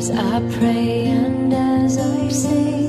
As I pray and as I sing,